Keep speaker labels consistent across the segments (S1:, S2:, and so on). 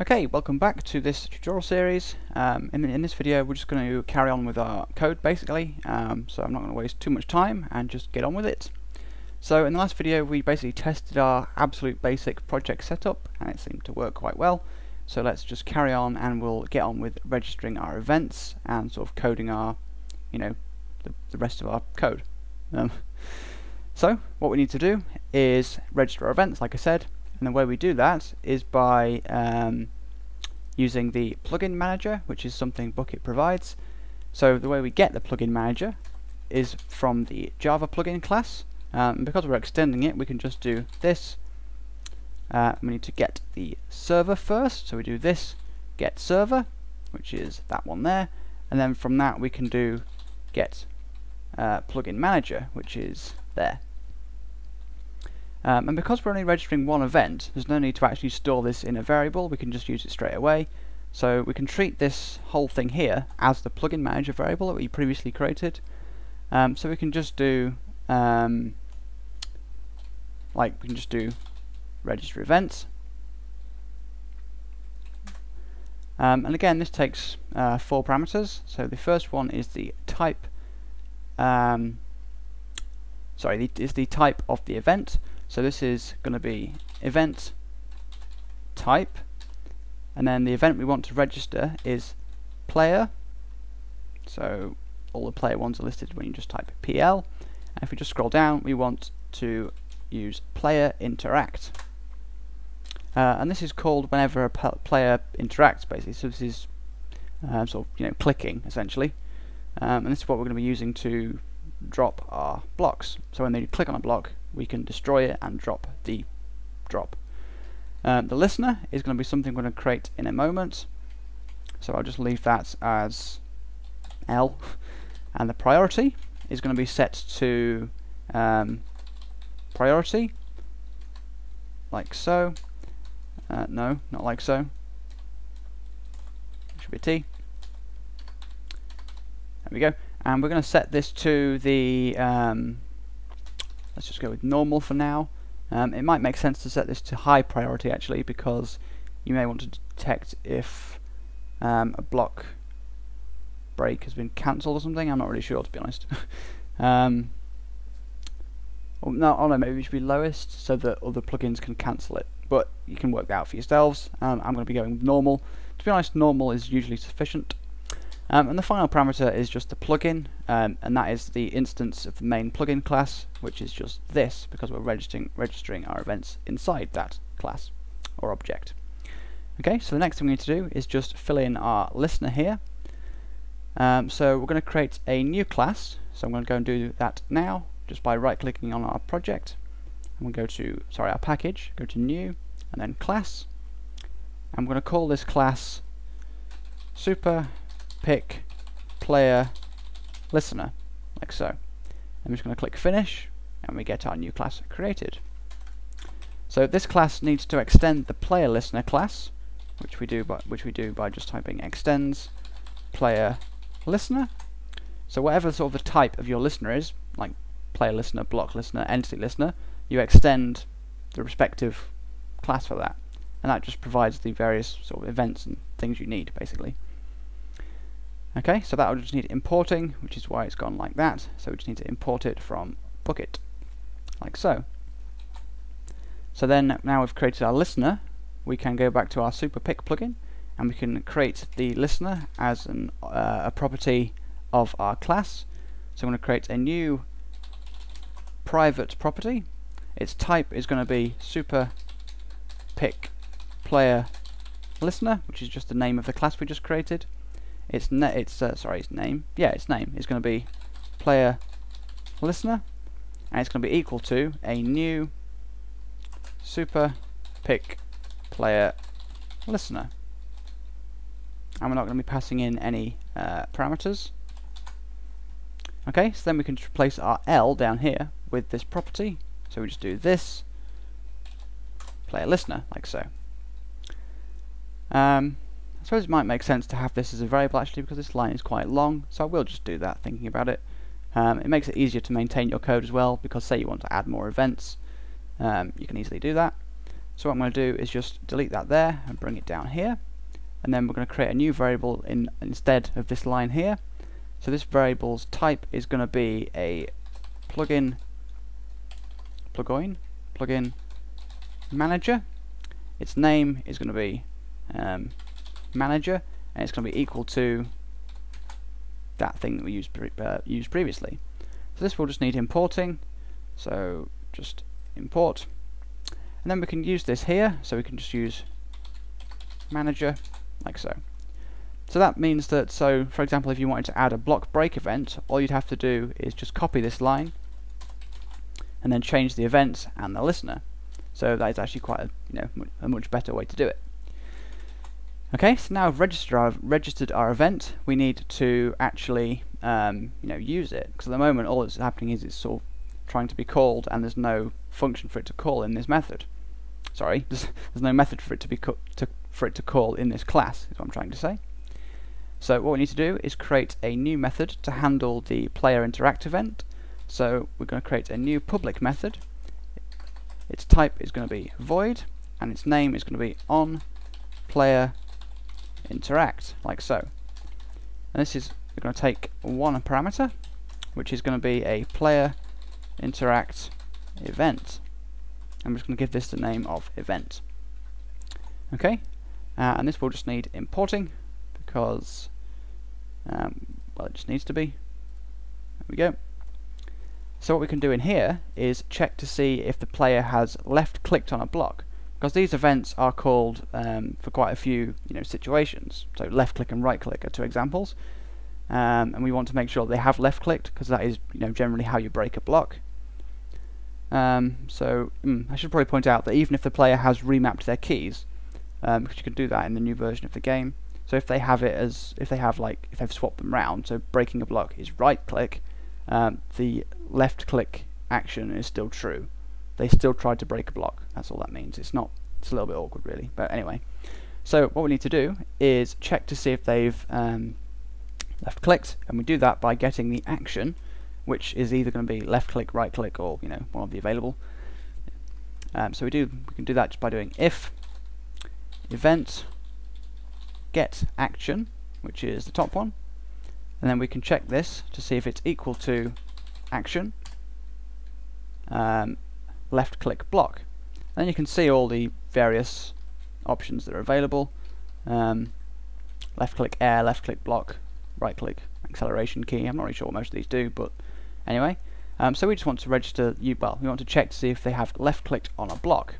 S1: Okay, welcome back to this tutorial series. Um, in, in, this video we're just going to carry on with our code basically, um, so I'm not going to waste too much time and just get on with it. So in the last video we basically tested our absolute basic project setup and it seemed to work quite well. So let's just carry on and we'll get on with registering our events and sort of coding our, you know, the, the rest of our code. Um, so what we need to do is register our events like I said and the way we do that is by um, using the plugin manager, which is something Bukkit provides. So the way we get the plugin manager is from the Java plugin class. Um, because we're extending it, we can just do this. Uh, we need to get the server first, so we do this get server, which is that one there, and then from that we can do get uh, plugin manager, which is there. Um, and because we're only registering one event, there's no need to actually store this in a variable, we can just use it straight away. So we can treat this whole thing here as the plugin manager variable that we previously created. Um, so we can just do, um, like we can just do register events. Um, and again, this takes uh, four parameters. So the first one is the type, um, sorry, the, is the type of the event. So this is going to be event type. And then the event we want to register is player. So all the player ones are listed when you just type PL and if we just scroll down we want to use player interact. Uh, and this is called whenever a player interacts basically. So this is uh, sort of you know clicking essentially. Um, and this is what we're going to be using to drop our blocks. So when they click on a block we can destroy it and drop the drop. Um, the listener is going to be something we're going to create in a moment. So I'll just leave that as L. And the priority is going to be set to um, priority, like so. Uh, no, not like so. It should be T. There we go. And we're going to set this to the um, Let's just go with normal for now. Um, it might make sense to set this to high priority actually because you may want to detect if um, a block break has been cancelled or something. I'm not really sure to be honest. um, or no, oh no, maybe it should be lowest so that other plugins can cancel it. But you can work that out for yourselves. I'm going to be going normal. To be honest, normal is usually sufficient. Um, and the final parameter is just the plugin, um, and that is the instance of the main plugin class, which is just this, because we're registering, registering our events inside that class or object. Okay, so the next thing we need to do is just fill in our listener here. Um, so we're going to create a new class, so I'm going to go and do that now, just by right-clicking on our project. I'm going to go to, sorry, our package, go to new, and then class. I'm going to call this class super pick player listener, like so. I'm just going to click finish and we get our new class created. So this class needs to extend the player listener class, which we do by which we do by just typing extends player listener. So whatever sort of the type of your listener is, like player listener, block listener, entity listener, you extend the respective class for that. And that just provides the various sort of events and things you need basically. Okay, so that will just need importing, which is why it's gone like that. So we just need to import it from Bukkit, like so. So then, now we've created our listener, we can go back to our SuperPick plugin, and we can create the listener as an, uh, a property of our class. So I'm going to create a new private property. Its type is going to be SuperPick player listener, which is just the name of the class we just created its its uh, sorry its name. Yeah its name. Is going to be player listener and it's going to be equal to a new super pick player listener. And we're not going to be passing in any uh, parameters. Okay so then we can replace our L down here with this property. So we just do this player listener like so. Um, I suppose it might make sense to have this as a variable actually because this line is quite long, so I will just do that thinking about it. Um, it makes it easier to maintain your code as well because say you want to add more events, um, you can easily do that. So what I'm going to do is just delete that there and bring it down here. And then we're going to create a new variable in instead of this line here. So this variable's type is going to be a plugin plugin plugin manager. Its name is going to be um, manager, and it's going to be equal to that thing that we used pre uh, used previously. So this will just need importing. So just import, and then we can use this here. So we can just use manager like so. So that means that, so for example, if you wanted to add a block break event, all you'd have to do is just copy this line and then change the events and the listener. So that is actually quite a, you know, a much better way to do it. Okay, so now I've registered our, registered our event, we need to actually um, you know, use it. Because at the moment all that's happening is it's sort of trying to be called and there's no function for it to call in this method. Sorry, there's, there's no method for it to be to, for it to call in this class, is what I'm trying to say. So what we need to do is create a new method to handle the player interact event. So we're going to create a new public method. Its type is going to be void, and its name is going to be on player interact, like so. And this is we're going to take one parameter, which is going to be a player interact event. I'm just going to give this the name of event. Okay, uh, and this will just need importing because um, well it just needs to be. There we go. So what we can do in here is check to see if the player has left clicked on a block because these events are called um, for quite a few you know situations. So left click and right click are two examples. Um, and we want to make sure they have left clicked because that is you know generally how you break a block. Um, so mm, I should probably point out that even if the player has remapped their keys, because um, you can do that in the new version of the game. So if they have it as if they have like if they've swapped them round, so breaking a block is right click, um, the left click action is still true they still tried to break a block. That's all that means. It's not. It's a little bit awkward, really. But anyway, so what we need to do is check to see if they've um, left clicked, and we do that by getting the action, which is either going to be left click, right click, or you know one of the available. Um, so we do we can do that just by doing if event get action, which is the top one, and then we can check this to see if it's equal to action. Um, left click block. Then you can see all the various options that are available. Um, left click air, left click block, right click acceleration key. I'm not really sure what most of these do, but anyway. Um, so we just want to register, you, well, we want to check to see if they have left clicked on a block.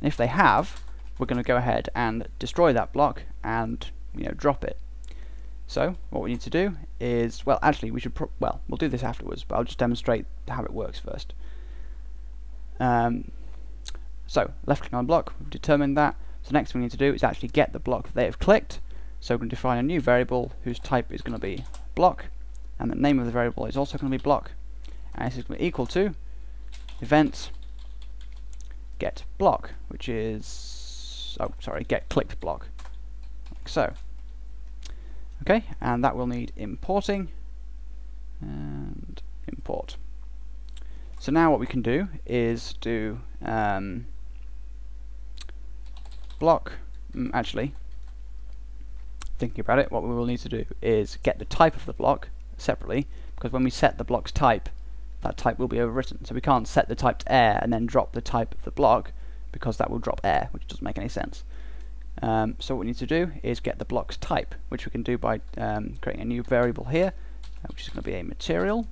S1: And if they have, we're going to go ahead and destroy that block and you know drop it. So what we need to do is, well, actually we should, well, we'll do this afterwards, but I'll just demonstrate how it works first. Um, so left click on block, we've determined that. So next thing we need to do is actually get the block that they have clicked. So we're going to define a new variable whose type is going to be block, and the name of the variable is also going to be block, and this is going to be equal to event get block, which is oh sorry get clicked block, like so. Okay, and that will need importing and import. So now what we can do is do um, block, mm, actually, thinking about it, what we will need to do is get the type of the block separately, because when we set the block's type, that type will be overwritten. So we can't set the type to air and then drop the type of the block, because that will drop air, which doesn't make any sense. Um, so what we need to do is get the block's type, which we can do by um, creating a new variable here, uh, which is going to be a material,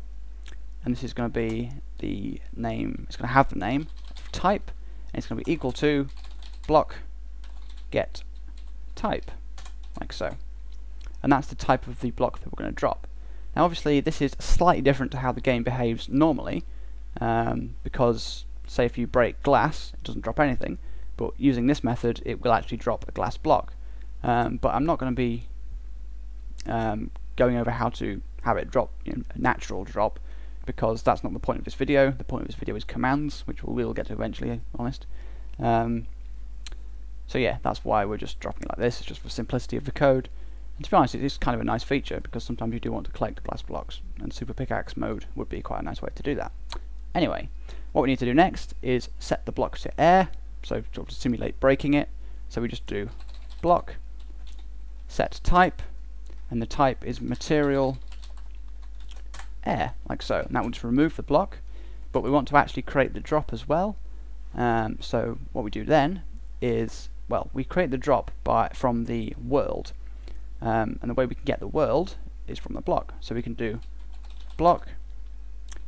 S1: and this is going to be the name, it's going to have the name of type, and it's going to be equal to block get type, like so. And that's the type of the block that we're going to drop. Now obviously this is slightly different to how the game behaves normally, um, because say if you break glass, it doesn't drop anything, but using this method it will actually drop a glass block. Um, but I'm not going to be um, going over how to have it drop you know, a natural drop because that's not the point of this video. The point of this video is commands, which we will get to eventually, honest. Um, so yeah, that's why we're just dropping it like this, it's just for simplicity of the code. And to be honest, it is kind of a nice feature, because sometimes you do want to collect glass blocks, and Super Pickaxe mode would be quite a nice way to do that. Anyway, what we need to do next is set the blocks to air, so to simulate breaking it. So we just do block, set type, and the type is material air, like so. And that will just remove the block, but we want to actually create the drop as well. Um, so what we do then is, well, we create the drop by from the world, um, and the way we can get the world is from the block. So we can do block.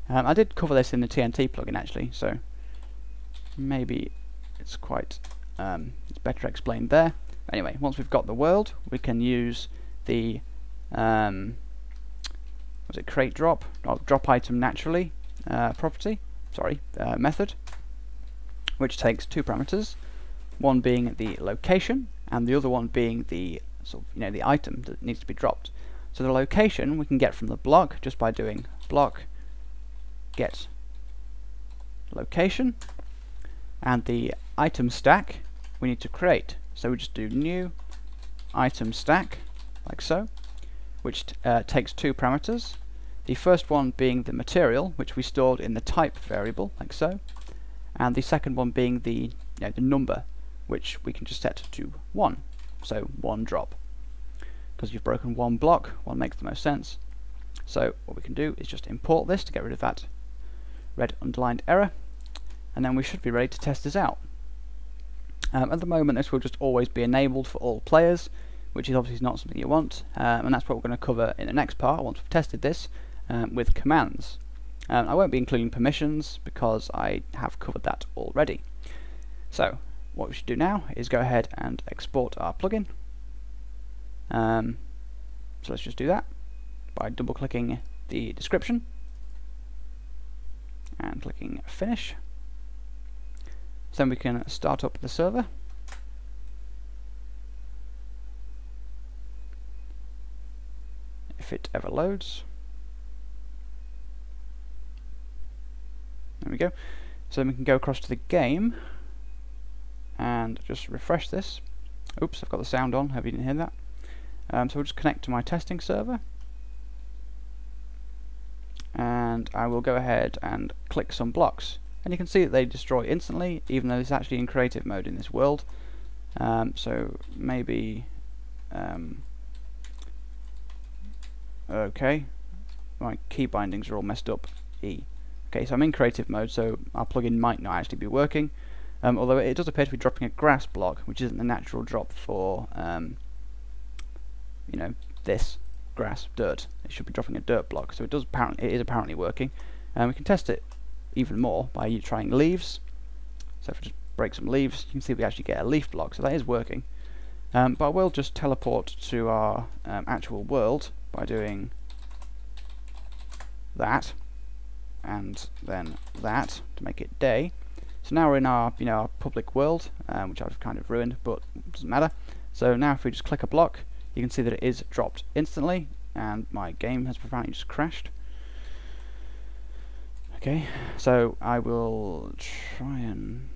S1: Um, I did cover this in the TNT plugin actually, so maybe it's quite um, it's better explained there. Anyway, once we've got the world, we can use the um, was it create drop or drop item naturally uh, property, sorry, uh, method, which takes two parameters, one being the location and the other one being the sort of, you know the item that needs to be dropped. So the location we can get from the block just by doing block get location and the item stack we need to create. So we just do new item stack like so which uh, takes two parameters. The first one being the material, which we stored in the type variable, like so, and the second one being the, you know, the number, which we can just set to 1, so one drop. Because you've broken one block, one makes the most sense. So what we can do is just import this to get rid of that red underlined error, and then we should be ready to test this out. Um, at the moment this will just always be enabled for all players, which is obviously not something you want, um, and that's what we're going to cover in the next part once we've tested this um, with commands. Um, I won't be including permissions because I have covered that already. So what we should do now is go ahead and export our plugin. Um, so let's just do that by double clicking the description and clicking finish. So then we can start up the server if it ever loads. There we go. So then we can go across to the game and just refresh this. Oops, I've got the sound on, hope you didn't hear that. Um, so we'll just connect to my testing server and I will go ahead and click some blocks and you can see that they destroy instantly even though it's actually in creative mode in this world um, so maybe um, Okay, my key bindings are all messed up. E. Okay, so I'm in creative mode, so our plugin might not actually be working. Um, although it does appear to be dropping a grass block, which isn't the natural drop for, um, you know, this grass dirt. It should be dropping a dirt block, so it does apparently it is apparently working. And um, we can test it even more by trying leaves. So if we just break some leaves, you can see we actually get a leaf block, so that is working. Um, but I will just teleport to our um, actual world by doing that and then that to make it day. So now we're in our you know our public world, um, which I've kind of ruined, but doesn't matter. So now if we just click a block, you can see that it is dropped instantly, and my game has apparently just crashed. Okay, so I will try and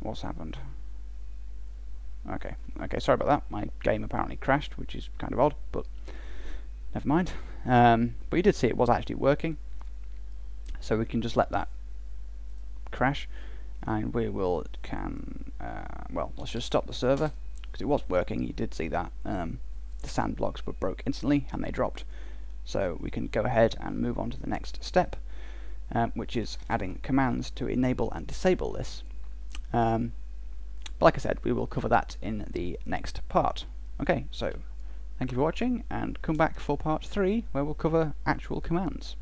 S1: what's happened. Okay, okay, sorry about that. My game apparently crashed, which is kind of odd, but never mind. Um, but you did see it was actually working, so we can just let that crash, and we will can uh, well let's just stop the server because it was working. You did see that um, the sand blocks were broke instantly and they dropped, so we can go ahead and move on to the next step, um, which is adding commands to enable and disable this. Um, but like I said, we will cover that in the next part. Okay, so Thank you for watching, and come back for part 3, where we'll cover actual commands.